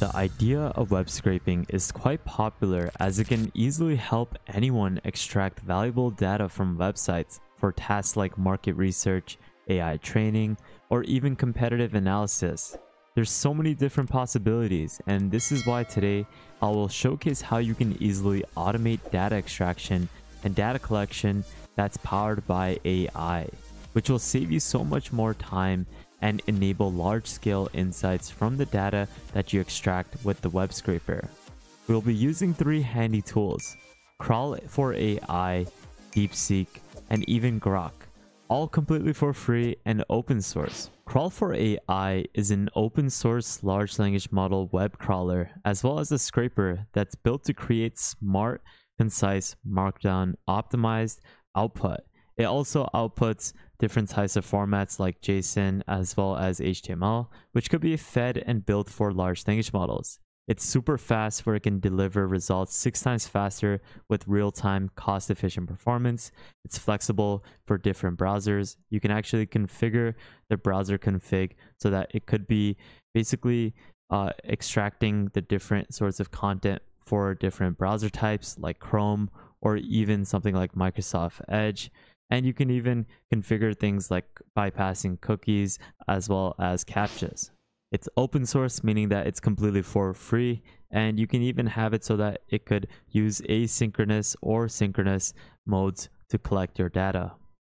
The idea of web scraping is quite popular as it can easily help anyone extract valuable data from websites for tasks like market research, AI training, or even competitive analysis. There's so many different possibilities and this is why today I will showcase how you can easily automate data extraction and data collection that's powered by AI, which will save you so much more time and enable large-scale insights from the data that you extract with the web scraper. We'll be using three handy tools, Crawl for AI, DeepSeek, and even Groq, all completely for free and open source. Crawl4AI is an open source large language model web crawler as well as a scraper that's built to create smart, concise, markdown optimized output. It also outputs different types of formats like JSON as well as HTML, which could be fed and built for large language models. It's super fast where it can deliver results six times faster with real-time cost-efficient performance. It's flexible for different browsers. You can actually configure the browser config so that it could be basically uh, extracting the different sorts of content for different browser types like Chrome or even something like Microsoft Edge. And you can even configure things like bypassing cookies as well as CAPTCHAs. It's open source, meaning that it's completely for free, and you can even have it so that it could use asynchronous or synchronous modes to collect your data.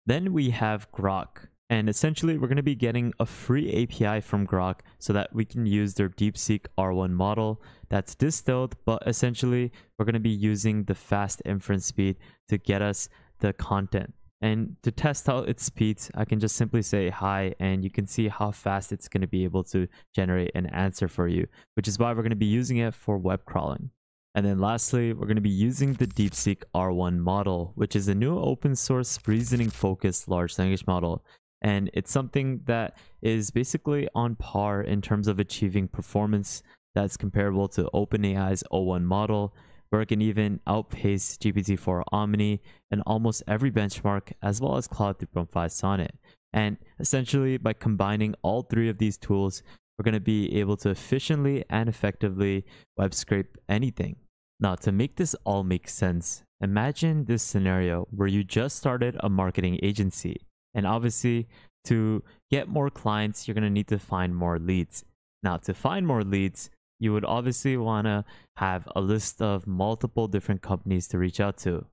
Then we have Groq, and essentially we're going to be getting a free API from Groq so that we can use their DeepSeek R1 model that's distilled, but essentially we're going to be using the fast inference speed to get us the content. And to test out its speeds, I can just simply say hi and you can see how fast it's going to be able to generate an answer for you, which is why we're going to be using it for web crawling. And then lastly, we're going to be using the DeepSeek R1 model, which is a new open source reasoning focused large language model. And it's something that is basically on par in terms of achieving performance that's comparable to OpenAI's O1 model where it can even outpace GPT-4 Omni in almost every benchmark as well as Claude 3.5 Sonnet. And essentially, by combining all three of these tools, we're going to be able to efficiently and effectively web scrape anything. Now, to make this all make sense, imagine this scenario where you just started a marketing agency. And obviously, to get more clients, you're going to need to find more leads. Now, to find more leads, you would obviously want to have a list of multiple different companies to reach out to.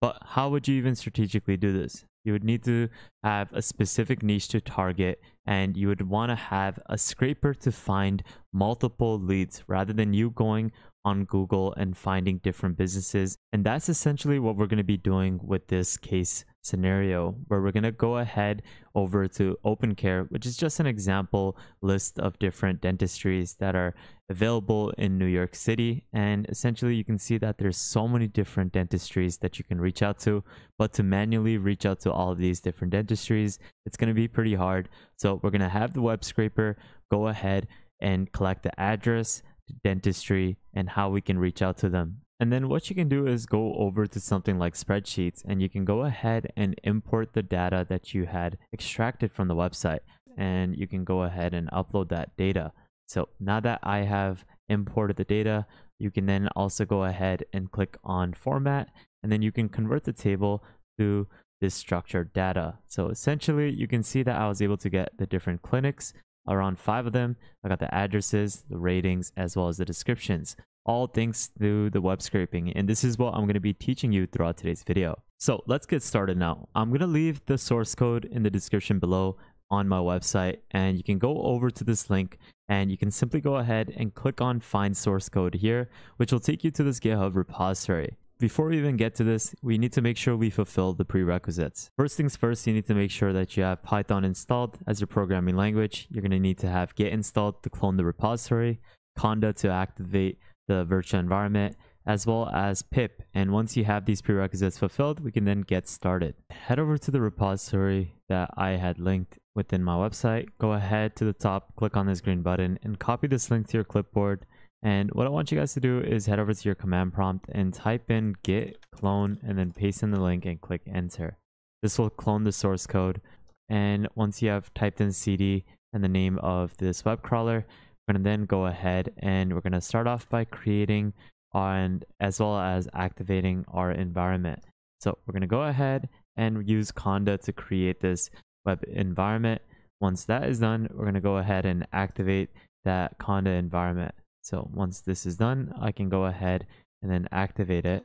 But how would you even strategically do this? You would need to have a specific niche to target and you would want to have a scraper to find multiple leads rather than you going on Google and finding different businesses. And that's essentially what we're going to be doing with this case scenario where we're going to go ahead over to OpenCare, which is just an example list of different dentistries that are available in New York City. And essentially, you can see that there's so many different dentistries that you can reach out to. But to manually reach out to all of these different dentistries, it's going to be pretty hard. So we're going to have the web scraper go ahead and collect the address, dentistry, and how we can reach out to them. And then what you can do is go over to something like spreadsheets and you can go ahead and import the data that you had extracted from the website and you can go ahead and upload that data. So now that I have imported the data, you can then also go ahead and click on format and then you can convert the table to this structured data. So essentially you can see that I was able to get the different clinics around five of them. I got the addresses, the ratings, as well as the descriptions all thanks to the web scraping. And this is what I'm going to be teaching you throughout today's video. So let's get started now. I'm going to leave the source code in the description below on my website and you can go over to this link and you can simply go ahead and click on find source code here which will take you to this github repository before we even get to this, we need to make sure we fulfill the prerequisites. First things first, you need to make sure that you have Python installed as your programming language. You're going to need to have Git installed to clone the repository, Conda to activate the virtual environment, as well as pip. And once you have these prerequisites fulfilled, we can then get started. Head over to the repository that I had linked within my website. Go ahead to the top, click on this green button, and copy this link to your clipboard. And what I want you guys to do is head over to your command prompt and type in git clone and then paste in the link and click enter. This will clone the source code. And once you have typed in cd and the name of this web crawler, We're going to then go ahead and we're going to start off by creating and as well as activating our environment. So we're going to go ahead and use Conda to create this web environment. Once that is done, we're going to go ahead and activate that Conda environment. So once this is done, I can go ahead and then activate it.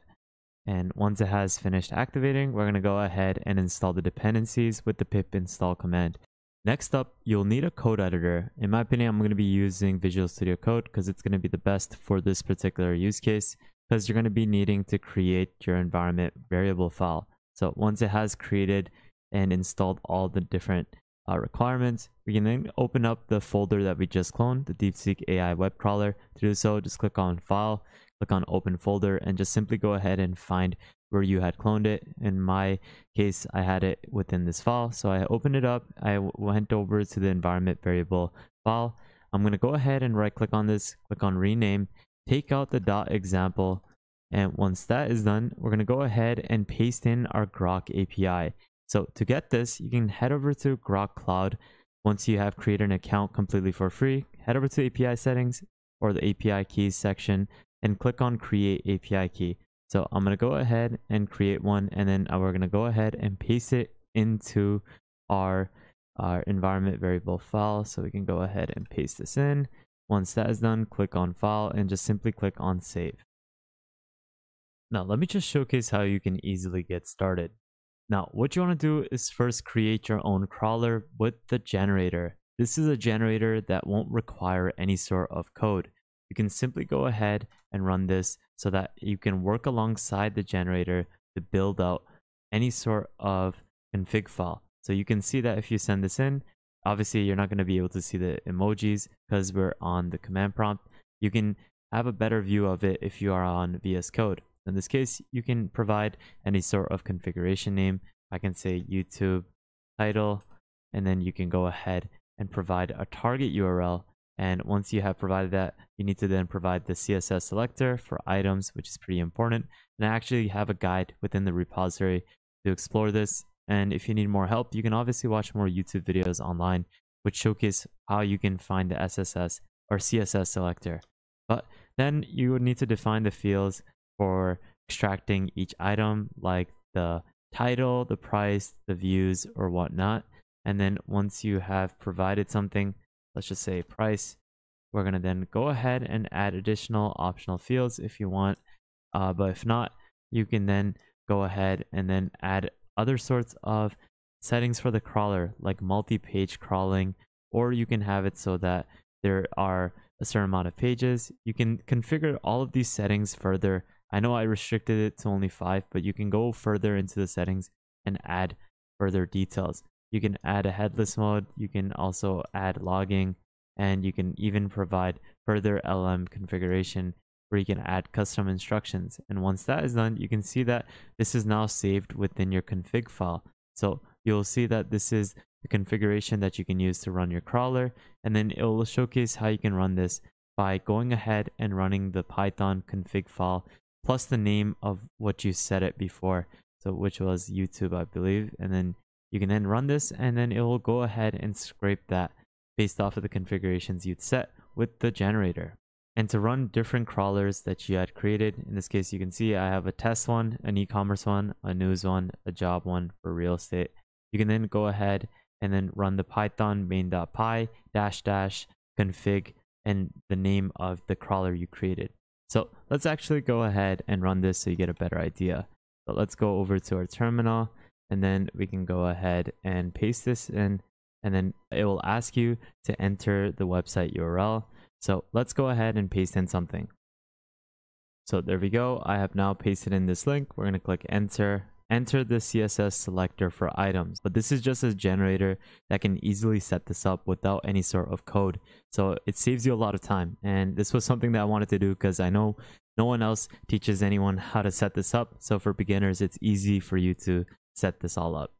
And once it has finished activating, we're going to go ahead and install the dependencies with the pip install command. Next up, you'll need a code editor. In my opinion, I'm going to be using Visual Studio Code because it's going to be the best for this particular use case because you're going to be needing to create your environment variable file. So once it has created and installed all the different uh, requirements, we can then open up the folder that we just cloned, the DeepSeek AI web crawler. To do so, just click on File, click on Open Folder, and just simply go ahead and find where you had cloned it. In my case, I had it within this file. So I opened it up. I went over to the environment variable file. I'm going to go ahead and right click on this, click on rename, take out the dot example. And once that is done, we're going to go ahead and paste in our Groq API. So to get this, you can head over to GroqCloud. Once you have created an account completely for free, head over to API settings or the API keys section and click on create API key. So I'm going to go ahead and create one and then we're going to go ahead and paste it into our, our environment variable file. So we can go ahead and paste this in. Once that is done, click on file and just simply click on save. Now let me just showcase how you can easily get started. Now what you want to do is first create your own crawler with the generator. This is a generator that won't require any sort of code you can simply go ahead and run this so that you can work alongside the generator to build out any sort of config file. So you can see that if you send this in, obviously you're not going to be able to see the emojis because we're on the command prompt. You can have a better view of it if you are on VS Code. In this case, you can provide any sort of configuration name. I can say YouTube title, and then you can go ahead and provide a target URL and once you have provided that, you need to then provide the CSS selector for items, which is pretty important. And I actually have a guide within the repository to explore this. And if you need more help, you can obviously watch more YouTube videos online, which showcase how you can find the SSS or CSS selector. But then you would need to define the fields for extracting each item, like the title, the price, the views, or whatnot. And then once you have provided something, let's just say price. We're going to then go ahead and add additional optional fields if you want. Uh, but if not, you can then go ahead and then add other sorts of settings for the crawler like multi-page crawling or you can have it so that there are a certain amount of pages. You can configure all of these settings further. I know I restricted it to only five, but you can go further into the settings and add further details. You can add a headless mode. You can also add logging and you can even provide further LM configuration where you can add custom instructions. And once that is done, you can see that this is now saved within your config file. So you'll see that this is the configuration that you can use to run your crawler. And then it will showcase how you can run this by going ahead and running the Python config file plus the name of what you set it before. So which was YouTube, I believe. And then you can then run this and then it will go ahead and scrape that based off of the configurations you'd set with the generator. And to run different crawlers that you had created, in this case you can see I have a test one, an e-commerce one, a news one, a job one for real estate. You can then go ahead and then run the python main.py dash dash config and the name of the crawler you created. So let's actually go ahead and run this so you get a better idea. But let's go over to our terminal and then we can go ahead and paste this in and then it will ask you to enter the website URL. So let's go ahead and paste in something. So there we go. I have now pasted in this link. We're going to click enter. Enter the CSS selector for items. But this is just a generator that can easily set this up without any sort of code. So it saves you a lot of time. And this was something that I wanted to do because I know no one else teaches anyone how to set this up. So for beginners, it's easy for you to set this all up.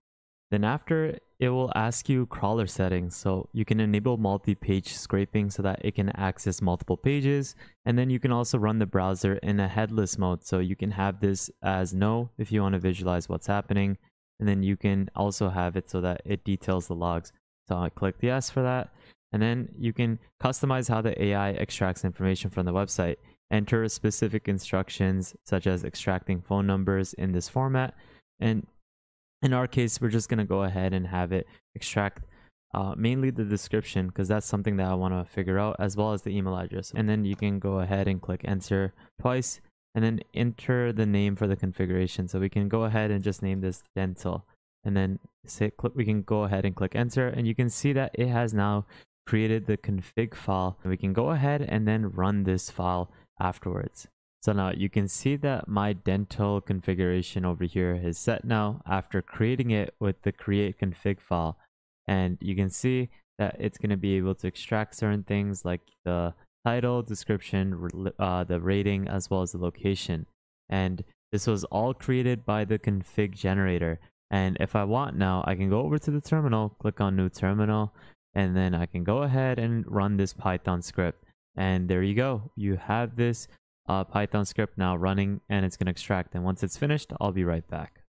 Then after, it will ask you crawler settings. So you can enable multi-page scraping so that it can access multiple pages. And then you can also run the browser in a headless mode. So you can have this as no if you want to visualize what's happening. And then you can also have it so that it details the logs. So I click yes for that. And then you can customize how the AI extracts information from the website. Enter specific instructions such as extracting phone numbers in this format. And in our case, we're just going to go ahead and have it extract uh, mainly the description because that's something that I want to figure out as well as the email address. And then you can go ahead and click enter twice and then enter the name for the configuration. So we can go ahead and just name this dental and then say click, we can go ahead and click enter and you can see that it has now created the config file. And we can go ahead and then run this file afterwards. So now you can see that my dental configuration over here is set now after creating it with the create config file. And you can see that it's going to be able to extract certain things like the title, description, uh, the rating, as well as the location. And this was all created by the config generator. And if I want now, I can go over to the terminal, click on new terminal, and then I can go ahead and run this Python script. And there you go. You have this uh, Python script now running and it's going to extract. And once it's finished, I'll be right back.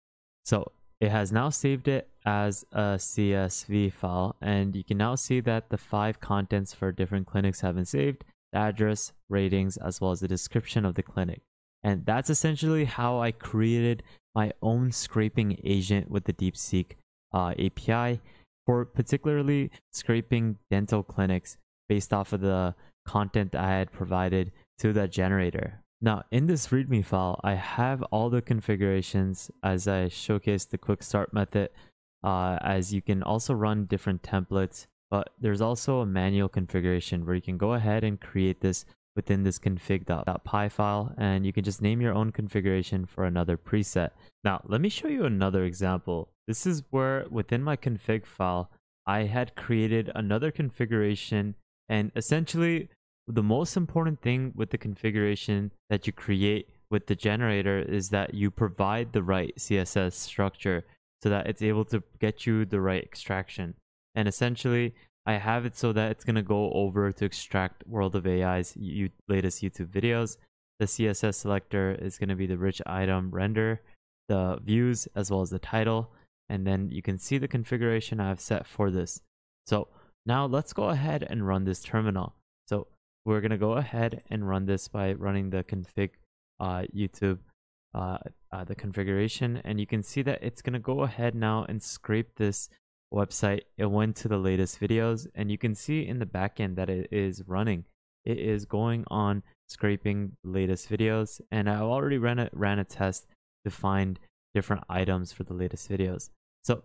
So it has now saved it as a CSV file. And you can now see that the five contents for different clinics have been saved the address, ratings, as well as the description of the clinic. And that's essentially how I created my own scraping agent with the DeepSeek uh, API for particularly scraping dental clinics based off of the content I had provided to the generator. Now in this README file, I have all the configurations as I showcased the quick start method uh, as you can also run different templates but there's also a manual configuration where you can go ahead and create this within this config.py file and you can just name your own configuration for another preset. Now, let me show you another example. This is where within my config file, I had created another configuration and essentially the most important thing with the configuration that you create with the generator is that you provide the right CSS structure so that it's able to get you the right extraction. And essentially, I have it so that it's going to go over to extract World of AI's latest YouTube videos. The CSS selector is going to be the rich item render, the views, as well as the title. And then you can see the configuration I have set for this. So now let's go ahead and run this terminal. We're going to go ahead and run this by running the config uh, YouTube, uh, uh, the configuration. And you can see that it's going to go ahead now and scrape this website, it went to the latest videos and you can see in the backend that it is running. It is going on scraping latest videos and I already ran a, ran a test to find different items for the latest videos. So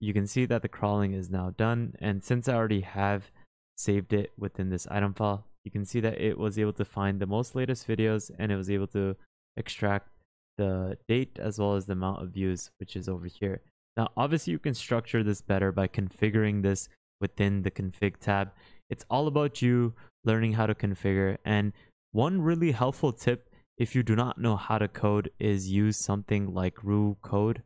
you can see that the crawling is now done and since I already have saved it within this item file, you can see that it was able to find the most latest videos and it was able to extract the date as well as the amount of views which is over here. Now, obviously you can structure this better by configuring this within the config tab. It's all about you learning how to configure. And one really helpful tip if you do not know how to code is use something like Roo Code.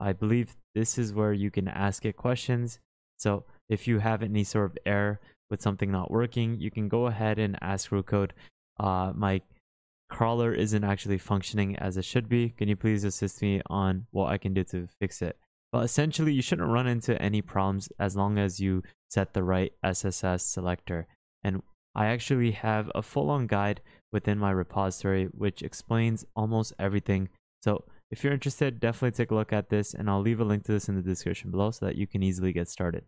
I believe this is where you can ask it questions. So if you have any sort of error with something not working, you can go ahead and ask Roo Code. Uh, my crawler isn't actually functioning as it should be. Can you please assist me on what I can do to fix it? But essentially, you shouldn't run into any problems as long as you set the right SSS selector. And I actually have a full-on guide within my repository which explains almost everything. So if you're interested, definitely take a look at this and I'll leave a link to this in the description below so that you can easily get started.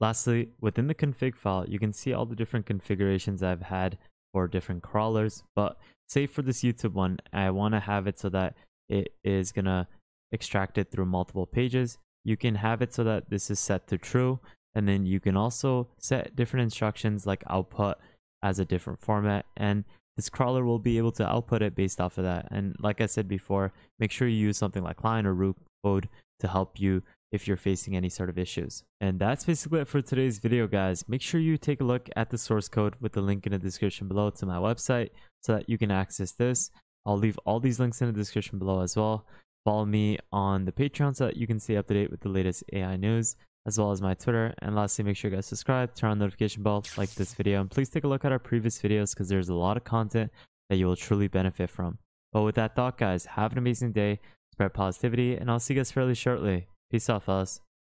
Lastly, within the config file, you can see all the different configurations I've had for different crawlers. But say for this YouTube one, I want to have it so that it is going to extract it through multiple pages. You can have it so that this is set to true. And then you can also set different instructions like output as a different format. And this crawler will be able to output it based off of that. And like I said before, make sure you use something like Cline or Roo Code to help you if you're facing any sort of issues. And that's basically it for today's video, guys. Make sure you take a look at the source code with the link in the description below to my website so that you can access this. I'll leave all these links in the description below as well. Follow me on the Patreon so that you can stay up to date with the latest AI news, as well as my Twitter. And lastly, make sure you guys subscribe, turn on the notification bell, like this video, and please take a look at our previous videos because there's a lot of content that you will truly benefit from. But with that thought, guys, have an amazing day, spread positivity, and I'll see you guys fairly shortly. Peace out, fellas.